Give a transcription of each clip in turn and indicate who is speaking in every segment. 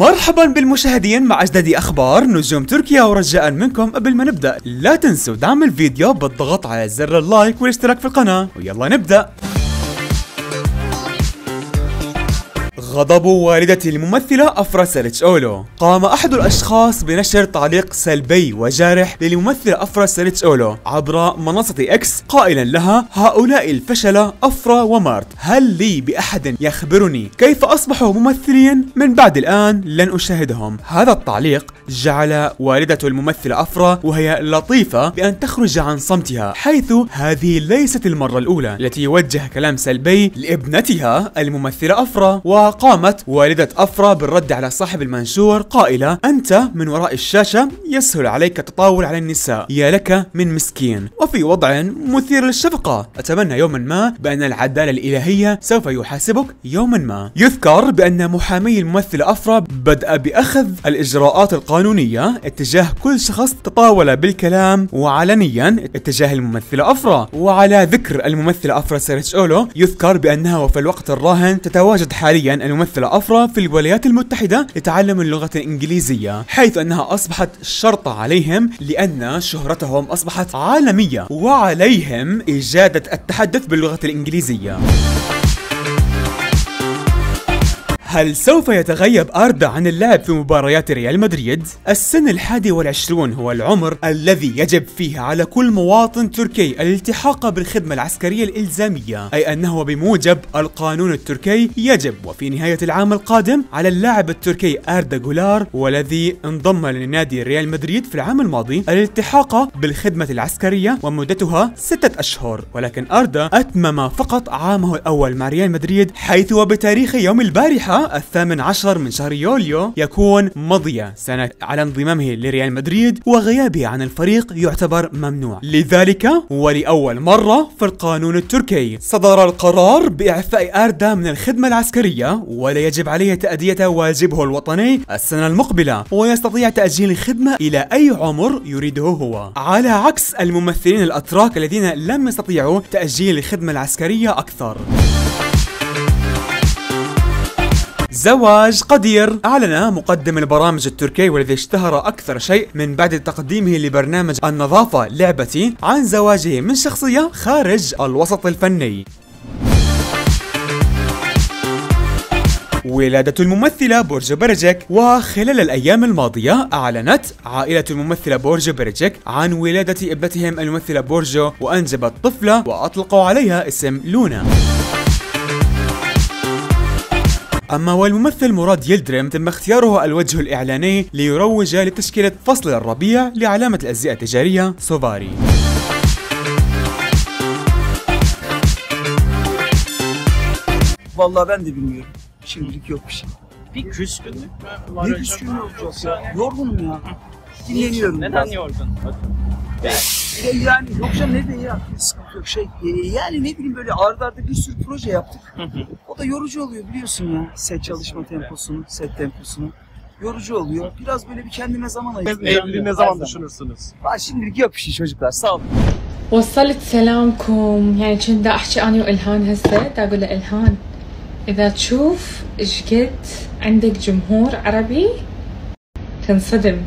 Speaker 1: مرحبا بالمشاهدين مع أجدد أخبار نجوم تركيا ورجاء منكم قبل ما نبدأ. لا تنسوا دعم الفيديو بالضغط على زر ال like والاشتراك في القناة. ويلا نبدأ. غضب والدة الممثلة أفرا أولو قام أحد الأشخاص بنشر تعليق سلبي وجارح للممثلة أفرا أولو عبر منصة إكس قائلا لها هؤلاء الفشلة أفرا ومارت هل لي بأحد يخبرني؟ كيف أصبحوا ممثلين من بعد الآن لن أشاهدهم. هذا التعليق جعل والدة الممثلة أفرا وهي لطيفة بأن تخرج عن صمتها حيث هذه ليست المرة الأولى التي يوجه كلام سلبي لابنتها الممثلة أفرا وقامت والدة أفرا بالرد على صاحب المنشور قائلة أنت من وراء الشاشة يسهل عليك التطاول على النساء يا لك من مسكين. وفي وضع مثير للشفقة أتمنى يوما ما بأن العدالة الإلهية سوف يحاسبك يوما ما. يذكر بأن محامي الممثلة أفرا بدأ بأخذ الإجراءات القانونية اتجاه كل شخص تطاول بالكلام وعلنيا اتجاه الممثلة أفرا. وعلى ذكر الممثلة أفرا سيريتش أولو يذكر بأنها وفي الوقت الراهن تتواجد حاليا الممثلة أفرا في الولايات المتحدة لتعلم اللغة الإنجليزية حيث أنها أصبحت شرطة عليهم لأن شهرتهم أصبحت عالمية وعليهم إجادة التحدث باللغة الإنجليزية. هل سوف يتغيب أردا عن اللعب في مباريات ريال مدريد؟ السن الحادي والعشرون هو العمر الذي يجب فيه على كل مواطن تركي الالتحاق بالخدمة العسكرية الإلزامية أي أنه بموجب القانون التركي يجب وفي نهاية العام القادم على اللاعب التركي أردا جولار والذي انضم لنادي ريال مدريد في العام الماضي الالتحاق بالخدمة العسكرية ومدتها ستة أشهر ولكن أردا أتمم فقط عامه الأول مع ريال مدريد حيث وبتاريخ يوم البارحة الثامن عشر من شهر يوليو يكون مضي سنة على انضمامه لريال مدريد وغيابه عن الفريق يعتبر ممنوع. لذلك ولأول مرة في القانون التركي. صدر القرار بإعفاء أردا من الخدمة العسكرية ولا يجب عليه تأدية واجبه الوطني السنة المقبلة ويستطيع تأجيل الخدمة إلى أي عمر يريده هو. على عكس الممثلين الأتراك الذين لم يستطيعوا تأجيل الخدمة العسكرية أكثر. زواج قدير. أعلن مقدم البرامج التركي والذي اشتهر أكثر شيء من بعد تقديمه لبرنامج النظافة لعبتي عن زواجه من شخصية خارج الوسط الفني. ولادة الممثلة بورجو برجك وخلال الأيام الماضية أعلنت عائلة الممثلة بورجو برجك عن ولادة ابنتهم الممثلة بورجو وأنجبت طفلة وأطلقوا عليها اسم لونا. أما والممثل مراد يلدرم تم اختياره الوجه الإعلاني ليروج لتشكيلة فصل الربيع لعلامة الأزياء التجارية سوفاري
Speaker 2: Vallahi ben de bilmiyorum. Şimdilik yok bir şey.
Speaker 3: Bir küskünlük mü var
Speaker 2: Ne
Speaker 3: acaba?
Speaker 2: küskünlüğü olacak ya? Yorgunum ya. Dinleniyorum.
Speaker 3: Neden
Speaker 2: biraz.
Speaker 3: yorgun?
Speaker 2: Ya yani yoksa ne de ya sıkıntı yok şey. e, yani ne bileyim böyle arda arda bir sürü proje yaptık. O da yorucu oluyor biliyorsun ya. Set çalışma temposunu, set temposunu. Yorucu oluyor. Biraz böyle bir kendime zaman ayırıyorum.
Speaker 4: Evliliği ne zaman düşünürsünüz?
Speaker 2: Ha, şimdilik yok bir şey çocuklar. Sağ olun.
Speaker 5: وصلت سلامكم يعني كنت دا احكي اني والهان هسه دا اقول له الهان اذا تشوف ايش قد عندك جمهور عربي تنصدم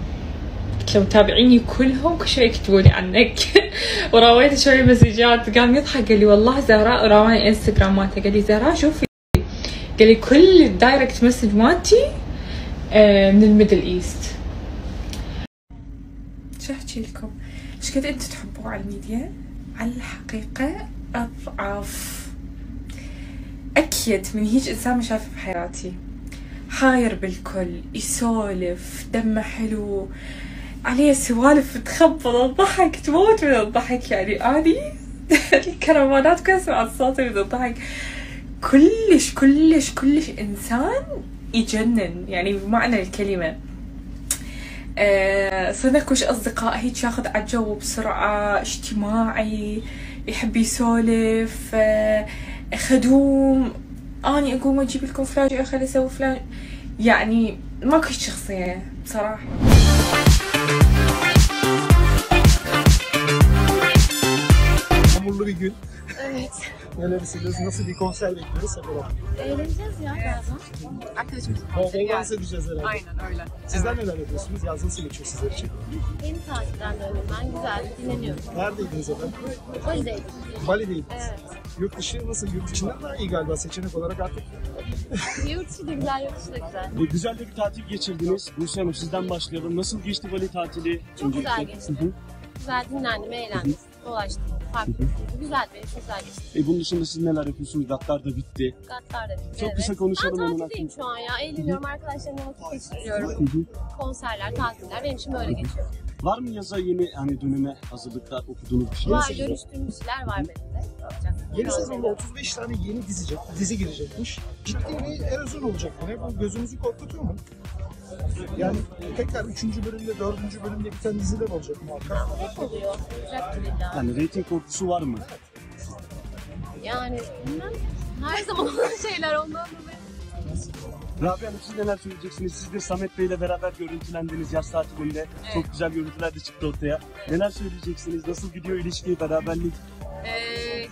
Speaker 5: له متابعيني كلهم كل شوي يكتبوا لي عنك. وراويته شوي مسجات قام يضحك قال لي والله زهراء راواني انستغرام مالته. قال لي زهراء شوفي. قال لي كل ال direct message مالتي آه، من ال Middle East. شو أحكي لكم؟ إيش قد أنتم تحبوه على الميديا؟ على الحقيقة أضعف أكيد من هيج إنسان ما شافه بحياتي. حاير بالكل يسولف دمه حلو. عليه سوالف تخبط الضحك تموت من الضحك. يعني أني الكرامانات كلها سمعت صوتي من الضحك. كلش كلش كلش إنسان يجنن. يعني بمعنى الكلمة. آه، صرنا كوش أصدقاء هيك ياخذ على الجو بسرعة اجتماعي يحب يسولف آه، خدوم. أني أقوم أجيب لكم فلان خلي أسوي فلان. يعني ماكو شخصية بصراحة.
Speaker 4: Yağmurlu bir gün.
Speaker 6: Evet.
Speaker 4: Neler hissediyoruz? Nasıl bir konser bekliyoruz beraber?
Speaker 6: Eğleneceğiz ya birazdan. Arkadaşımızın konseri
Speaker 4: bol dans
Speaker 6: geldi.
Speaker 4: edeceğiz herhalde.
Speaker 6: Aynen öyle.
Speaker 4: Sizler neler yapıyorsunuz? Yaz nasıl geçiyor sizler için?
Speaker 6: Yeni tatilden döndüm ben. Güzel dinleniyorum.
Speaker 4: Neredeydiniz efendim?
Speaker 6: Bali'deydim.
Speaker 4: Bali'deydiniz.
Speaker 6: Evet.
Speaker 4: Yurt dışı nasıl? Yurt içinden daha iyi galiba seçenek olarak artık.
Speaker 6: Yurt dışı da güzel, yurt dışı da güzel.
Speaker 3: E, güzel de bir tatil geçirdiniz. Buse Hanım sizden başlayalım. Nasıl geçti Bali tatili?
Speaker 6: Çok güzel geçti.
Speaker 3: Hı hı.
Speaker 6: Güzel dinlendim, eğlendim. Dolaştım. Farklı. Güzel bir, güzel geçti.
Speaker 3: E, bunun dışında siz neler yapıyorsunuz? Gatlar da bitti.
Speaker 6: Gatlar da bitti.
Speaker 3: Çok
Speaker 6: evet.
Speaker 3: kısa konuşalım
Speaker 6: ben
Speaker 3: onun
Speaker 6: tatildeyim şu an ya. Eğleniyorum, arkadaşlarımla vakit geçiriyorum. Konserler, tatiller benim için böyle geçiyor.
Speaker 3: Var mı yaza yeni hani döneme hazırlıklar okuduğunuz bir şey?
Speaker 6: Var, görüştüğüm kişiler var benim de.
Speaker 4: Yeni sezonda 35 tane yeni dizi, dizi girecekmiş. Ciddi bir erozyon olacak yine. Bu gözünüzü korkutuyor mu? Yani tekrar 3. bölümde, 4. bölümde biten diziler olacak muhakkak.
Speaker 6: Hep oluyor. Olacak gibi illa.
Speaker 3: Yani reyting korkusu var mı?
Speaker 6: Yani bilmem. Her zaman olan şeyler ondan dolayı.
Speaker 3: Rabia Hanım siz neler söyleyeceksiniz? Siz de Samet Bey ile beraber görüntülendiniz yaz tatilinde. Çok güzel görüntüler de çıktı ortaya. Neler söyleyeceksiniz? Nasıl gidiyor ilişki, beraberlik?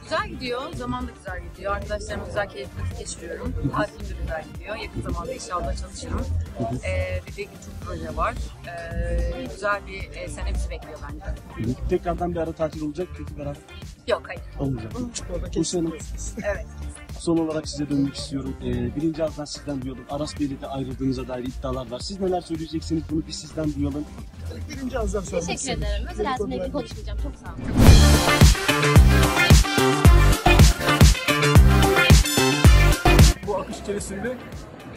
Speaker 7: Güzel gidiyor. Zaman da güzel gidiyor. Arkadaşlarımla güzel keyifli vakit geçiriyorum. Tatilim de güzel gidiyor. Yakın zamanda inşallah çalışırım. Ee, bir de çok proje var. Ee, güzel bir e, sene bizi bekliyor bence.
Speaker 3: Tekrardan bir ara tatil olacak peki beraber
Speaker 7: Yok hayır.
Speaker 3: olmayacak. Buse Hanım
Speaker 7: Evet.
Speaker 3: son olarak size dönmek istiyorum. Ee, birinci ağızdan sizden duyalım. Aras Bey'le de ayrıldığınıza dair iddialar var. Siz neler söyleyeceksiniz? Bunu bir sizden duyalım.
Speaker 4: Birinci ağızdan sormak
Speaker 6: Teşekkür ederim. Özel hayatımla ilgili konuşmayacağım. Çok sağ olun.
Speaker 8: İçerisinde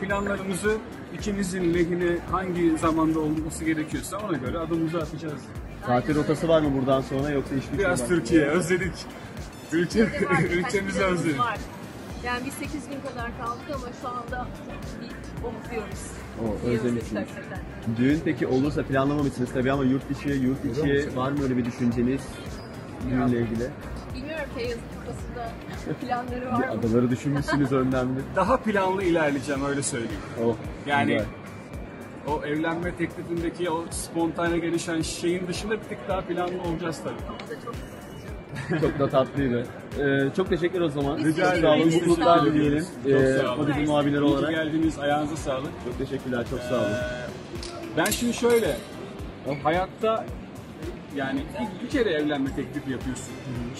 Speaker 8: planlarımızı ikimizin lehine hangi zamanda olması gerekiyorsa ona göre adımımızı atacağız.
Speaker 9: Tatil rotası var mı buradan sonra yoksa iş
Speaker 8: Biraz
Speaker 9: var?
Speaker 8: Türkiye özledik. Ülke, ülkemizi özledik.
Speaker 7: var. Yani biz 8 gün kadar kaldık ama şu anda bir umutluyuz.
Speaker 9: O, özlemişsiniz. Düğün peki olursa planlamamışsınız tabii ama yurt dışı, yurt içi var mı öyle bir düşünceniz düğünle ilgili?
Speaker 7: Planları var mı?
Speaker 9: adaları düşünmüşsünüz önden mi?
Speaker 8: Daha planlı ilerleyeceğim öyle söyleyeyim.
Speaker 9: Oh,
Speaker 8: Yani
Speaker 9: güzel.
Speaker 8: o evlenme teklifindeki o spontane gelişen şeyin dışında bir tık daha planlı olacağız tabii.
Speaker 9: çok da tatlıydı. Ee, çok teşekkür o zaman.
Speaker 8: Rica ederim.
Speaker 9: Olun, mutluluklar dileyelim. Ee,
Speaker 8: Çok sağ olun.
Speaker 9: Hadi muhabirler
Speaker 8: İyi ki
Speaker 9: olarak.
Speaker 8: geldiniz. Ayağınıza sağlık.
Speaker 9: Çok teşekkürler, çok sağ olun.
Speaker 8: Ben şimdi şöyle, hayatta yani bir, bir kere evlenme teklifi yapıyorsun.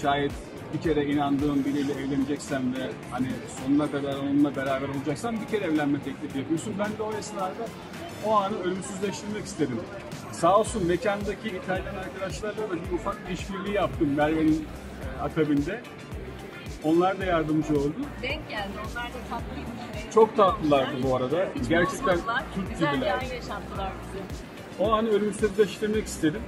Speaker 8: Şayet bir kere inandığın biriyle evleneceksen ve hani sonuna kadar onunla beraber olacaksan bir kere evlenme teklifi yapıyorsun. Ben de o esnada o anı ölümsüzleştirmek istedim. Sağ olsun mekandaki İtalyan arkadaşlarla da bir ufak bir işbirliği yaptım Merve'nin e, akabinde. Onlar da yardımcı oldu.
Speaker 7: Denk geldi. Onlar da tatlıymış.
Speaker 8: Çok tatlılardı bu arada.
Speaker 7: Hiç
Speaker 8: Gerçekten. Türk
Speaker 7: Güzel bir
Speaker 8: gibiler.
Speaker 7: an yaşattılar bizi.
Speaker 8: O anı ölümsüzleştirmek istedim.